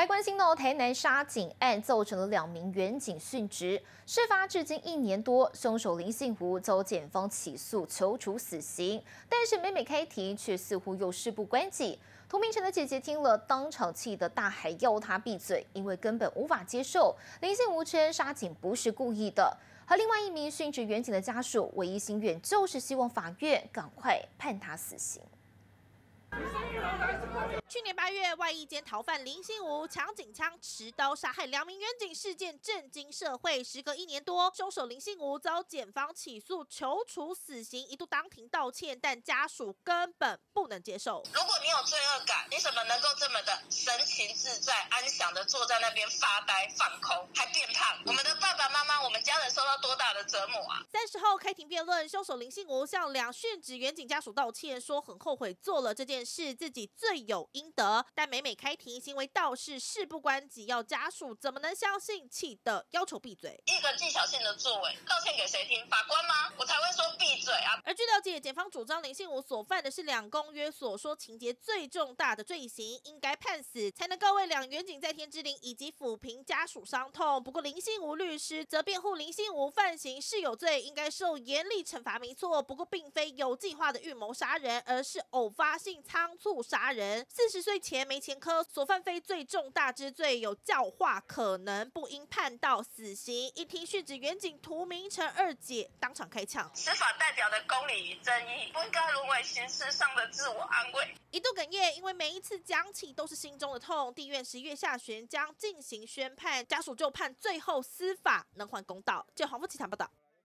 来关心到台南杀警案，造成了两名员警殉职。事发至今一年多，凶手林信吴遭检方起诉，求处死刑。但是每每开庭，却似乎又事不关己。涂明成的姐姐听了，当场气得大喊要他闭嘴，因为根本无法接受林信吴称杀警不是故意的。和另外一名殉职员警的家属，唯一心愿就是希望法院赶快判他死刑。去年八月，外役间逃犯林心武抢警枪持刀杀害两名员警事件震惊社会。时隔一年多，凶手林心武遭检方起诉，求处死刑，一度当庭道歉，但家属根本不能接受。如果你有罪恶感，你怎么能够这么的神情自在、安详的坐在那边发呆放空，还变胖？我们的爸爸，人受到多大的折磨啊！三十号开庭辩论，凶手林信吴向两殉职员警家属道歉，说很后悔做了这件事，自己罪有应。得，但每每开庭行为倒是事不关己，要家属怎么能相信？气得要求闭嘴。一个技巧性的作为，道歉给谁听？法官吗？我才会！而据了解，检方主张林信武所犯的是两公约所说情节最重大的罪行，应该判死，才能够为两员警在天之灵以及抚平家属伤痛。不过林信武律师则辩护林信武犯行是有罪，应该受严厉惩罚，没错。不过并非有计划的预谋杀人，而是偶发性仓促杀人。四十岁前没前科，所犯非最重大之罪，有教化可能，不应判到死刑。一听讯指远警涂明成二姐当场开枪，司法代表的公理与正义，不应该沦为形式上的自我安慰。一度哽咽，因为每一次讲起都是心中的痛。地院十一月下旬将进行宣判，家属就盼最后司法能还公道。就黄富奇谈报道。